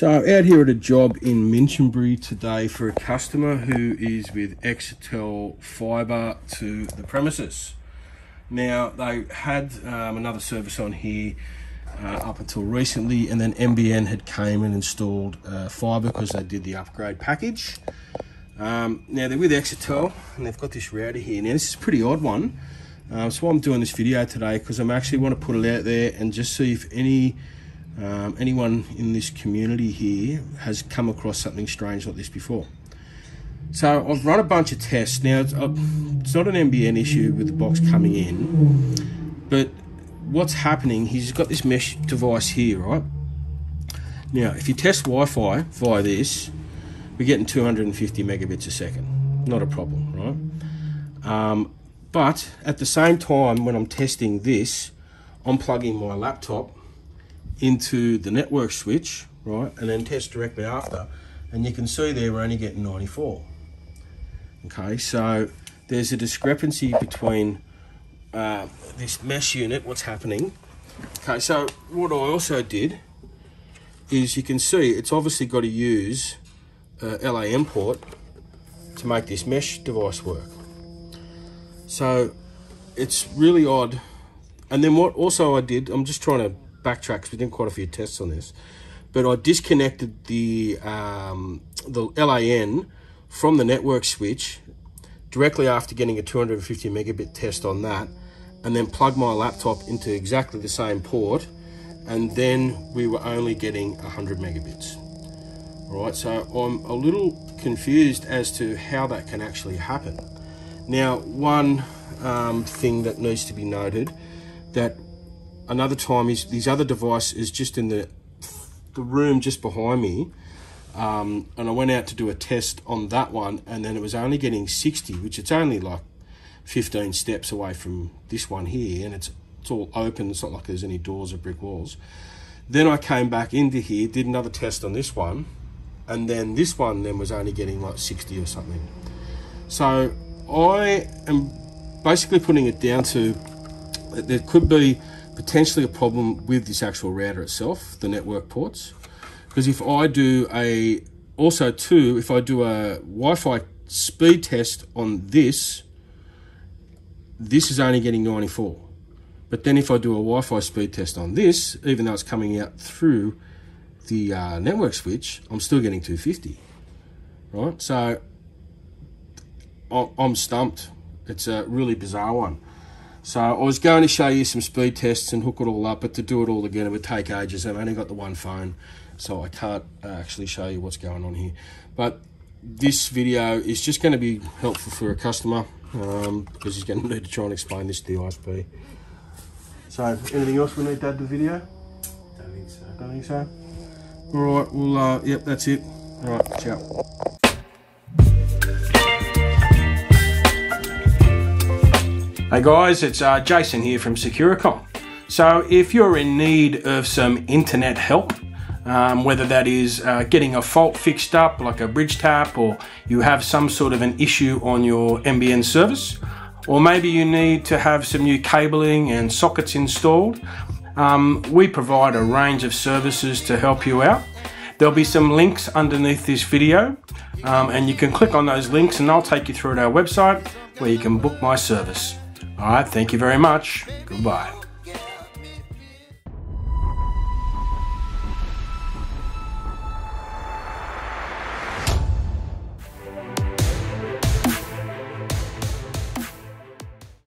So I'm out here at a job in Minchinbury today for a customer who is with Exetel fibre to the premises. Now they had um, another service on here uh, up until recently and then NBN had came and installed uh, fibre because they did the upgrade package. Um, now they're with Exetel and they've got this router here. Now this is a pretty odd one. Um, so I'm doing this video today because I'm actually want to put it out there and just see if any um, anyone in this community here has come across something strange like this before. So I've run a bunch of tests. Now, it's, uh, it's not an NBN issue with the box coming in, but what's happening, he's got this mesh device here, right? Now, if you test Wi-Fi via this, we're getting 250 megabits a second. Not a problem, right? Um, but at the same time, when I'm testing this, I'm plugging my laptop into the network switch, right, and then test directly after. And you can see there we're only getting 94. Okay, so there's a discrepancy between uh, this mesh unit, what's happening. Okay, so what I also did is you can see it's obviously got to use a LAN port to make this mesh device work. So it's really odd. And then what also I did, I'm just trying to backtrack we did quite a few tests on this. But I disconnected the um, the LAN from the network switch directly after getting a 250 megabit test on that, and then plugged my laptop into exactly the same port, and then we were only getting 100 megabits. All right, so I'm a little confused as to how that can actually happen. Now, one um, thing that needs to be noted that another time is these other device is just in the the room just behind me. Um, and I went out to do a test on that one and then it was only getting 60 which it's only like 15 steps away from this one here and it's it's all open. It's not like there's any doors or brick walls. Then I came back into here did another test on this one and then this one then was only getting like 60 or something. So I am basically putting it down to there could be potentially a problem with this actual router itself, the network ports. Because if I do a, also too, if I do a Wi-Fi speed test on this, this is only getting 94. But then if I do a Wi-Fi speed test on this, even though it's coming out through the uh, network switch, I'm still getting 250, right? So I'm stumped. It's a really bizarre one. So I was going to show you some speed tests and hook it all up, but to do it all again, it would take ages. I've only got the one phone, so I can't uh, actually show you what's going on here. But this video is just going to be helpful for a customer um, because he's going to need to try and explain this to the ISP. So, anything else we need to add to the video? Don't think so. Don't think so? All right, well, uh, yep, that's it. All right, ciao. Hey guys, it's uh, Jason here from Secure A Com. So if you're in need of some internet help, um, whether that is uh, getting a fault fixed up like a bridge tap or you have some sort of an issue on your NBN service, or maybe you need to have some new cabling and sockets installed, um, we provide a range of services to help you out. There'll be some links underneath this video um, and you can click on those links and I'll take you through to our website where you can book my service. All right, thank you very much. Goodbye.